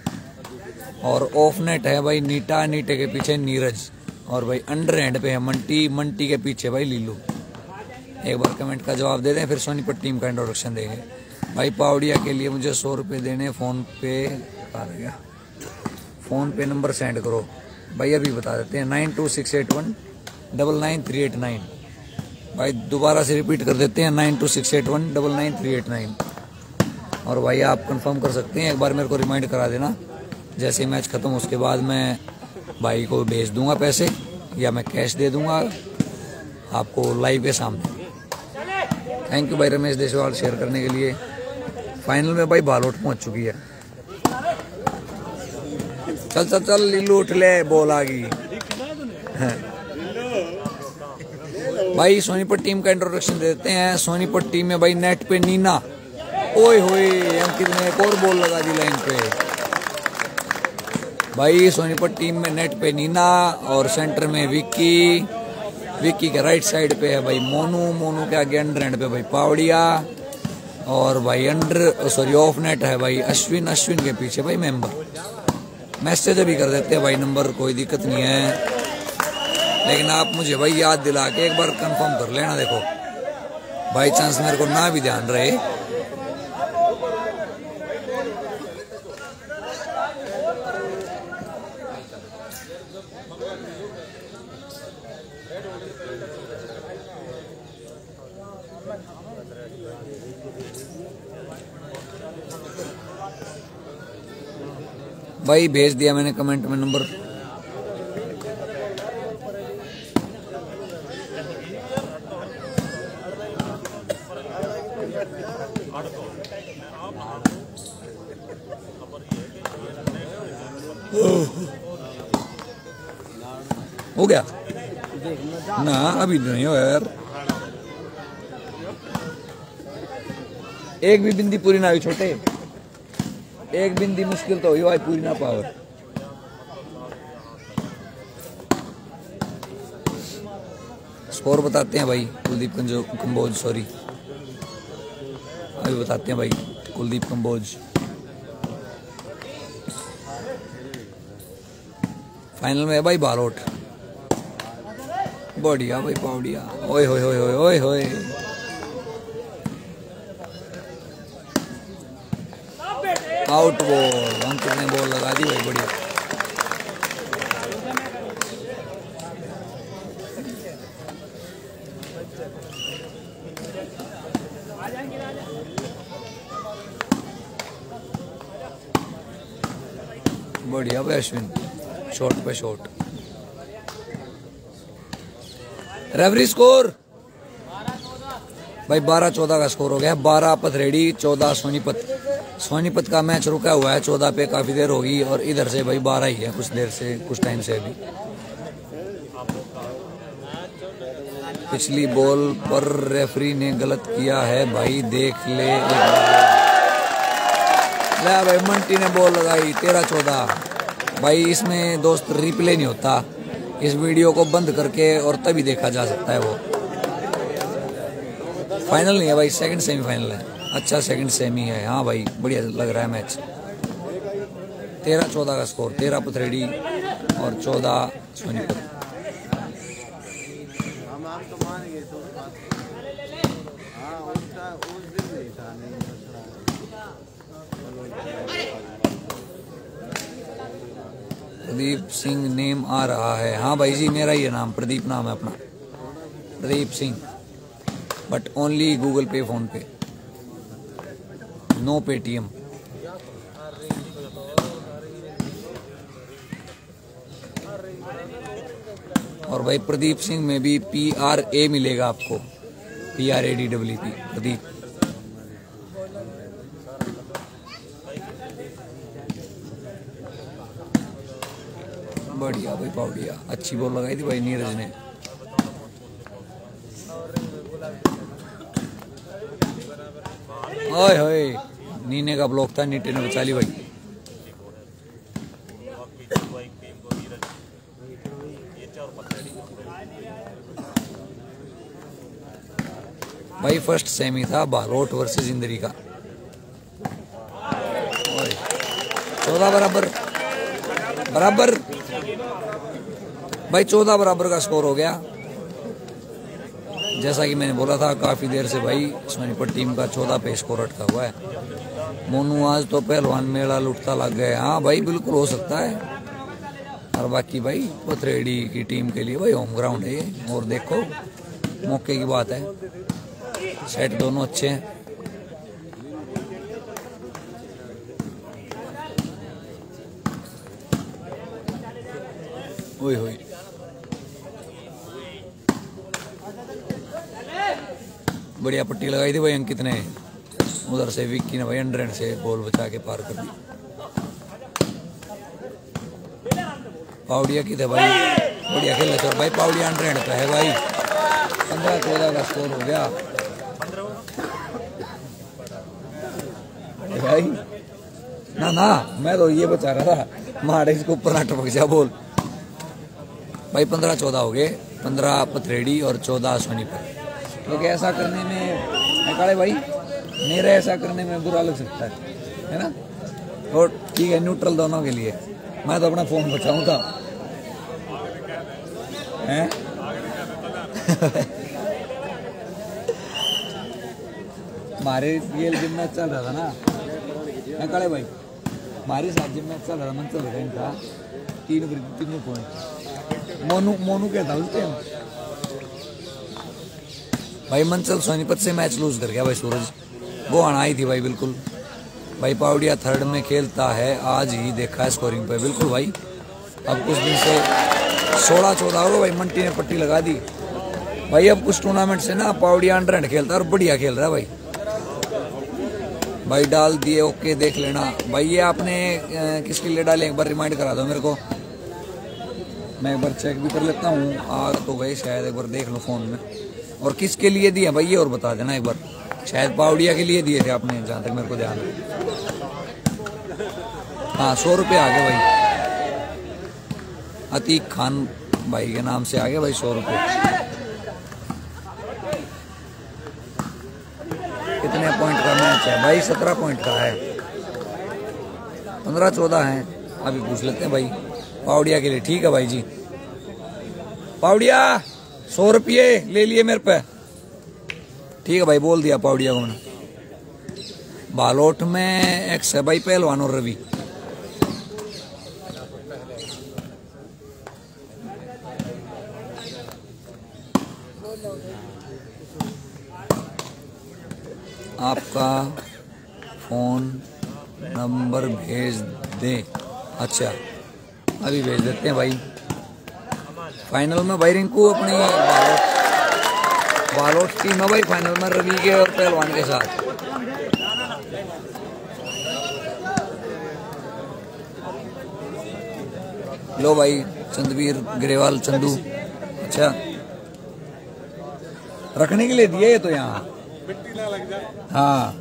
और ऑफ़ नेट है भाई नीटा, नीटे के पीछे नीरज। और भाई अंडर हैंड पे है मंटी मंटी के पीछे भाई लीलू। एक बार कमेंट का जवाब दे दें, फिर सोनीपत टीम का इंट्रोडक्शन देंगे। भाई पावड़िया के लिए मुझे सौ रुपये देने फ़ोन पे आ गया। फ़ोन पे नंबर सेंड करो। भाई अभी बता देते हैं nine two six eight one double nine three eight nine भाई दोबारा से रिपीट कर देते हैं nine two six eight one double nine three eight nine और भाई आप कंफर्म कर सकते हैं, एक बार मेरे को रिमाइंड करा देना। जैसे मैच खत्म, उसके बाद मैं भाई को भेज दूँगा पैसे, या मैं कैश दे दूँगा आपको लाइव के सामने। थैंक यू भाई रमेश देशवाल शेयर करने के लिए। फाइनल में भाई बालोट पहुँच चुकी है। चल चल चल लीलू उठ ले बॉल आ गई। भाई सोनीपत टीम का इंट्रोडक्शन देते हैं। सोनीपत टीम में भाई नेट पे नीना। ओए होए अंकित ने एक और बॉल लगा दी लाइन पे। भाई, सोनीपत टीम में नेट पे नीना और सेंटर में विक्की। विक्की के राइट साइड पे है भाई मोनू। मोनू के आगे अंडर एंड पे भाई पावड़िया। और भाई अंडर सॉरी ऑफ़ नेट है भाई अश्विन। अश्विन के पीछे भाई मेंबर मैसेज भी कर देते हैं भाई नंबर कोई दिक्कत नहीं है। लेकिन आप मुझे भाई याद दिला के एक बार कंफर्म कर लेना, देखो। बाई चांस मेरे को ना भी ध्यान रहे। भाई, भेज दिया मैंने कमेंट में नंबर हो गया। ना, अभी नहीं हो यार। एक भी बिंदी पूरी ना हुई, छोटे। एक बिंदी मुश्किल तो हुई, भाई, पूरी ना पावर। स्कोर बताते हैं भाई, कुलदीप कंबोज सॉरी अभी बताते हैं भाई, कुलदीप कंबोज। फाइनल में है भाई बालोट। बढ़िया भाई पावड़िया ओए, होए होए होए ओए होए। आउट बॉल अंकित ने बॉल लगा दी, भाई बढ़िया। बढ़िया भाई अश्विन शॉट पे शॉट रेवरी स्कोर भाई बारह चौदह का स्कोर हो गया, बारह पथरेडी चौदह सोनीपत। सोनीपत का मैच रुका हुआ है, चौदह पे काफ़ी देर होगी और इधर से भाई बारह ही है, कुछ देर से, कुछ टाइम से अभी। पिछली बॉल पर रेफरी ने गलत किया है, भाई देख ले। भाई, मंटी ने बॉल लगाई, तेरह चौदह। भाई, इसमें दोस्त रिप्ले नहीं होता। इस वीडियो को बंद करके और तभी देखा जा सकता है वो। फाइनल नहीं है भाई सेकंड सेमीफाइनल है। अच्छा सेकंड सेमी है। हाँ भाई, बढ़िया लग रहा है मैच तेरह चौदह का स्कोर तेरह पथरेडी और चौदह सोनीपत प्रदीप सिंह नेम आ रहा है। हाँ भाई जी, मेरा है नाम, प्रदीप नाम है अपना। Pradeep Singh but only Google Pay PhonePe no Paytm. और भाई प्रदीप सिंह में भी पी आर ए मिलेगा आपको। P R A D W P Pradeep. बढ़िया भाई पाउडिया अच्छी बॉल लगाई थी भाई नीरज ने। ओए होए नीने का ब्लॉक था, नीटे ने बचा ली भाई। भाई फ़र्स्ट सेमी था, बालोट वर्सेस इंदरी का। चौदह बराबर बराबर। भाई चौदह बराबर का स्कोर हो गया। जैसा कि मैंने बोला था, काफ़ी देर से भाई सोनीपत टीम का चौदह पे स्कोर अटका हुआ है। मोनू आज तो पहलवान मेला लुटता लग गए हाँ। भाई, बिल्कुल हो सकता है। और बाकी भाई पथरेडी की टीम के लिए भाई होम ग्राउंड है और देखो, मौके की बात है। सेट दोनों अच्छे हैं। ओए होए। बढ़िया पट्टी लगाई थी भाई अंकित ने। उधर से विक्की ने भाई हंड्रेड से बॉल बचा के पार कर दी। पाउडिया की थे भाई, बढ़िया खेल रहे भाई पाउडिया हंड्रेड पे है भाई। पंद्रह चौदह का स्कोर हो गया। भाई, ना ना, मैं तो ये बचा रहा था, मारे इसको ऊपर ना टपक जा बोल भाई पंद्रह चौदह हो गए, पंद्रह पथरेडी और चौदह सोनीपत क्योंकि ऐसा करने में काले भाई? मेरा ऐसा करने में, बुरा लग सकता है है ना? और ठीक है न्यूट्रल दोनों के लिए। मैं तो अपना फ़ोन बचाऊं था हैं? हमारे ये जिम मैच चल रहा था ना? मैं कड़े भाई। हमारे साथ जिम मैच चल रहा था, मन चल रहा था तीन तीनों पॉइंट मोनू मोनू था उस टाइम भाई मंचल सोनीपत से मैच लूज कर गया भाई सूरज। वो आना आई थी भाई, बिल्कुल। भाई पाउडिया थर्ड में खेलता है, आज ही देखा है स्कोरिंग पे। बिल्कुल भाई, अब कुछ दिन से सोलह चौदह हो भाई, मंटी ने पट्टी लगा दी। भाई, अब कुछ टूर्नामेंट से ना पावड़िया अंडर हैंड खेलता और बढ़िया खेल रहा है भाई। भाई, डाल दिए, ओके, देख लेना। भाई, ये आपने किसके लिए डाले? एक बार रिमाइंड करा दो मेरे को। मैं एक बार चेक भी कर लेता हूँ। आ तो गए शायद, एक बार देख लो फ़ोन में। और किसके लिए दिए भाई, ये और बता देना एक बार। शायद पाउडिया के लिए दिए थे आपने, जहाँ तक मेरे को ध्यान है। सौ रुपये आ गए भाई। अतीक खान भाई के नाम से आ गए भाई सौ रुपये। कितने पॉइंट का मैच है? भाई, सत्रह पॉइंट का है। पंद्रह चौदह है। अभी पूछ लेते हैं भाई। पाउडिया के लिए ठीक है भाई जी। पाउडिया सौ रुपये ले लिए मेरे पे। ठीक है भाई, बोल दिया पाउडिया को बालोट में एक है भाई पहलवान और रवि। आपका फ़ोन नंबर भेज दे। अच्छा अभी भेज देते हैं भाई। फाइनल में भाई रिंकू अपनी बालोट टीम है भाई फाइनल में रवि के और पहलवान के साथ। लो भाई, चंदवीर ग्रेवाल, चंदू। अच्छा। रखने के लिए दिए ये तो यहाँ। हाँ।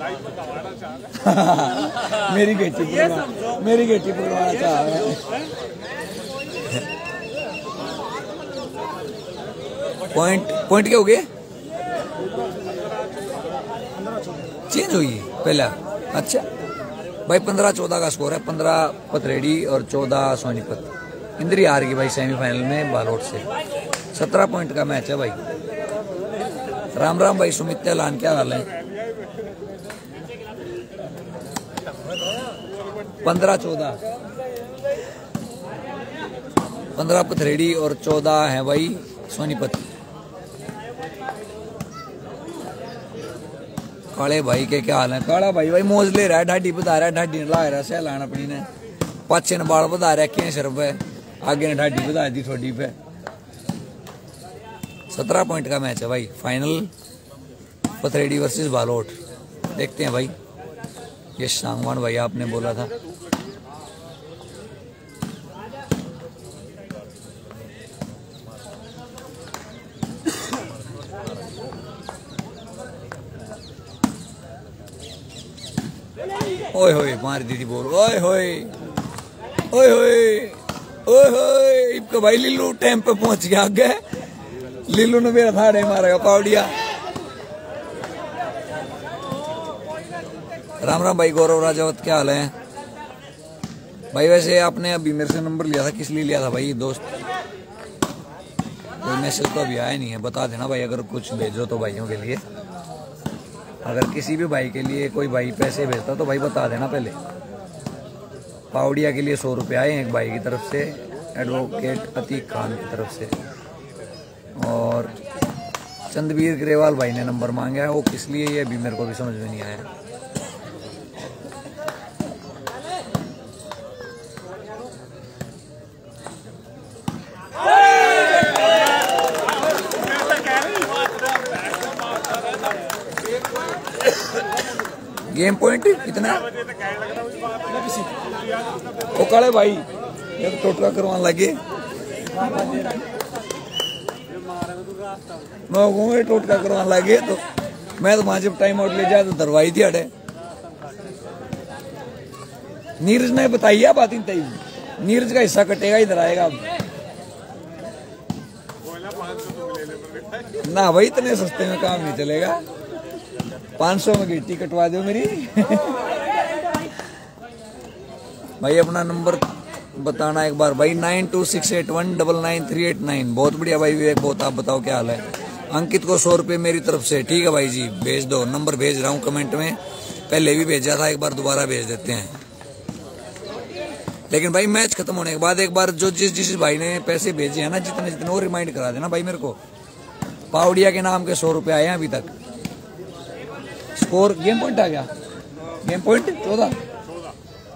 मेरी बेटी मेरी बेटी पकड़वाना चाह रहा है। पॉइंट पॉइंट क्या हो गए चेंज हुई पहला। अच्छा। भाई पंद्रह चौदह का स्कोर है। पंद्रह पथरेडी और चौदह सोनीपत। इंद्री हार गई भाई सेमीफाइनल में बालोट से। सत्रह पॉइंट का मैच है भाई। राम राम भाई सुमित लान क्या हाल है पंद्रह चौदह। पंद्रह पथरेडी और चौदह है भाई सोनीपत। काले भाई के क्या हाल है? काला भाई भाई मौज ले रहा है ढाडी बता रहा है ढाडी ला रहा है सहलान अपनी ने। पाछे ने बाल बता रहा है क्या सिर पे आगे ने ढाडी बता दी थोड़ी पे। सत्रह पॉइंट का मैच है भाई फाइनल पथरेडी वर्सेस बालोट। देखते हैं भाई। ये सांगवान भाई आपने बोला था। ओए होए, मार दी थी बोल। ओए होए ओए होए ओए होए, इबका भाई लिल्लू टाइम पे पहुँच गया आगे। लिल्लू ने मेरा थाड़े मारेगा पावड़िया। राम राम भाई, गौरव राजावत क्या हाल है? भाई, वैसे आपने अभी मेरे से नंबर लिया था, किस लिए लिया था भाई, दोस्त? कोई मैसेज तो अभी आया नहीं है, बता देना भाई, अगर कुछ भेजो तो भाइयों के लिए। अगर किसी भी भाई के लिए कोई भाई पैसे भेजता तो भाई बता देना पहले। पावड़िया के लिए सौ रुपये आए हैं एक भाई की तरफ़ से एडवोकेट अतीक खान की तरफ़ से। और चंदवीर ग्रेवाल भाई ने नंबर मांगा है, वो किस लिए ये अभी मेरे को भी समझ में नहीं आया गेम पॉइंट कितना? ओ काले भाई तो टोटका करवाने लगे। मैं टोटका करवाने लगे तो मैं तो वहाँ जब टाइम आउट ले जाए तो दरवाई थी अड़े नीरज ने बताई है बात तई नीरज का हिस्सा कटेगा, इधर आएगा ना भाई, इतने सस्ते में काम नहीं चलेगा। पाँच सौ में गिट्टी कटवा दो मेरी। भाई अपना नंबर बताना एक बार। भाई nine two six eight one double nine three eight nine. बहुत बढ़िया भाई विवेक, बहुत आप बताओ क्या हाल है? अंकित को सौ रुपये मेरी तरफ़ से। ठीक है भाई जी, भेज दो। नंबर भेज रहा हूँ कमेंट में। पहले भी भेजा था, एक बार दोबारा भेज देते हैं। लेकिन भाई मैच खत्म होने के बाद एक बार जो जिस जिस भाई ने पैसे भेजे हैं ना, जितने जितने, वो रिमाइंड करा देना भाई मेरे को। पावड़िया के नाम के सौ रुपये आए हैं अभी तक। स्कोर गेम पॉइंट आ गया? गेम पॉइंट चौदह?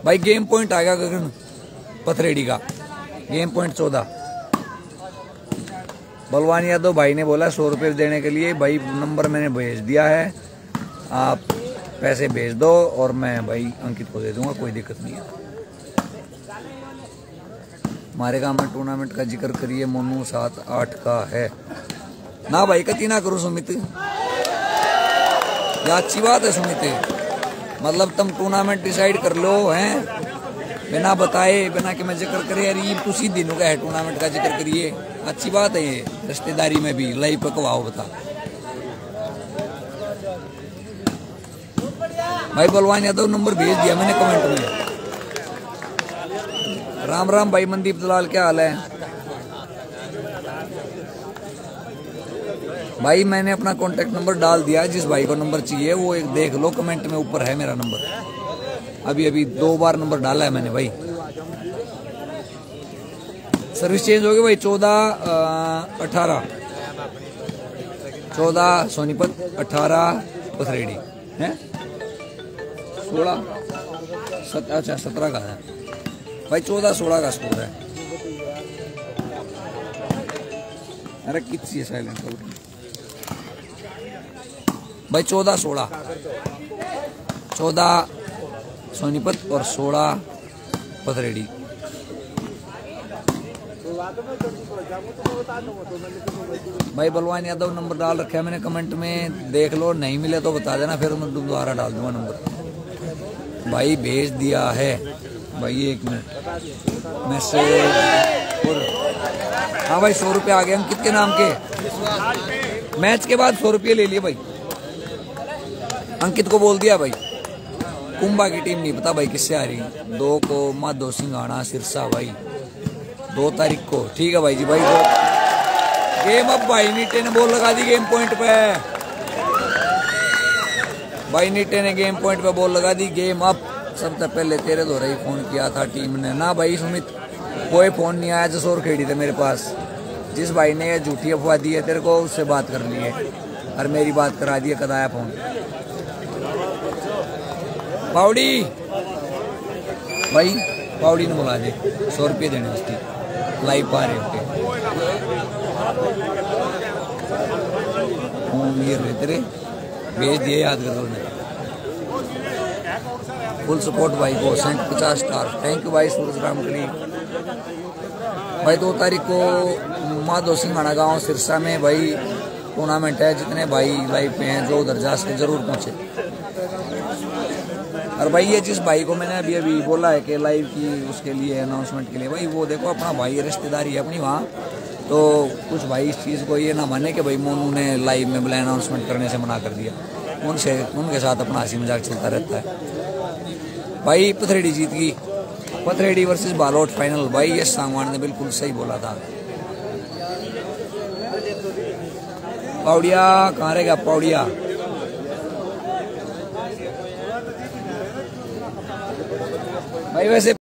भाई गेम पॉइंट आ गया गगन, पथरेडी का। गेम पॉइंट चौदह। बलवान यादव भाई ने बोला, सौ रुपये देने के लिए, भाई नंबर मैंने भेज दिया है। आप पैसे भेज दो और मैं भाई, अंकित को दे दूँगा, कोई दिक्कत नहीं है। हमारे गाँव में टूर्नामेंट का ज़िक्र करिए, मोनू सात आठ का है। ना भाई, कति ना करो, सुमित? ये अच्छी बात है सुमित मतलब तुम टूर्नामेंट डिसाइड कर लो, हैं? बिना बताए, बिना कि मैं ज़िक्र करे, यार, ये उसी दिनों का है टूर्नामेंट का ज़िक्र करिए। अच्छी बात है ये, रिश्तेदारी में भी लाइव पकवाओ बता भाई, बलवान यादव नंबर भेज दिया मैंने कमेंट में। राम राम भाई, मनदीप दलाल, क्या हाल है? भाई मैंने अपना कांटेक्ट नंबर डाल दिया जिस भाई को नंबर चाहिए वो एक देख लो कमेंट में ऊपर है मेरा नंबर अभी अभी दो बार नंबर डाला है मैंने भाई। सर्विस चेंज हो गई भाई चौदह अठारह। चौदह सोनीपत अठारह पथरेडी है? सोलह सत, अच्छा सत्रह का है। भाई चौदह सोलह का स्कोर है। अरे है साइलेंट भाई, चौदह सोलह। चौदह सोनीपत और सोलह पथरेडी। भाई, बलवान यादव नंबर डाल रखा मैंने कमेंट में। देख लो, नहीं मिले तो बता देना, फिर मैं दोबारा डाल दूँगा नंबर। भाई, भेज दिया है। भाई, एक मिनट। मैसेज हाँ भाई, सौ रुपये आ गए। अंकित के नाम के? मैच के बाद सौ रुपये ले लिए भाई। अंकित को बोल दिया भाई। कुंभा की टीम नहीं पता भाई किससे आ रही। दो को माधो सिंघाना सिरसा भाई। दो तारीख को। ठीक है भाई जी, भाई गेम अब भाई, नीटे ने बॉल लगा दी गेम पॉइंट पे। भाई नीटे ने गेम पॉइंट पे बॉल लगा दी गेम अप सबसे पहले तेरे दो रही फ़ोन किया था टीम ने। ना भाई सुमित, कोई फ़ोन नहीं आया, जसोर खेड़ी थे मेरे पास। जिस भाई ने झूठी अफवाह दी है तेरे को, उससे बात कर ली है। और मेरी बात करा दी है कद आया फ़ोन। पाउडी भाई पाउडी ने बुला दे. सौ रुपये देने उसकी लाइव पा रहे होते तेरे भेज दिए याद करो ने फुल सपोर्ट भाई. को सेंट पचास स्टार थैंक यू भाई, सूरज रामकली. भाई, दो तारीख को माधो सिंहाना गाँव सिरसा में भाई टूर्नामेंट है। जितने भाई लाइव पे हैं जो उधर जा सके ज़रूर पहुँचे। और भाई ये जिस भाई को मैंने अभी अभी बोला है कि लाइव की उसके लिए अनाउंसमेंट के लिए, भाई वो देखो अपना भाई रिश्तेदारी है अपनी वहाँ। तो कुछ भाई इस चीज़ को ये ना माने कि भाई मोनू ने लाइव में बुला अनाउंसमेंट करने से मना कर दिया। उनसे, उनके साथ अपना हँसी मज़ाक चलता रहता है। भाई पथरेडी जीत गई। पथरेडी वर्सेस बालोट फाइनल भाई ये सांगवान ने बिल्कुल सही बोला था। पाउडिया कहाँ रहेगा पाउडिया भाई वैसे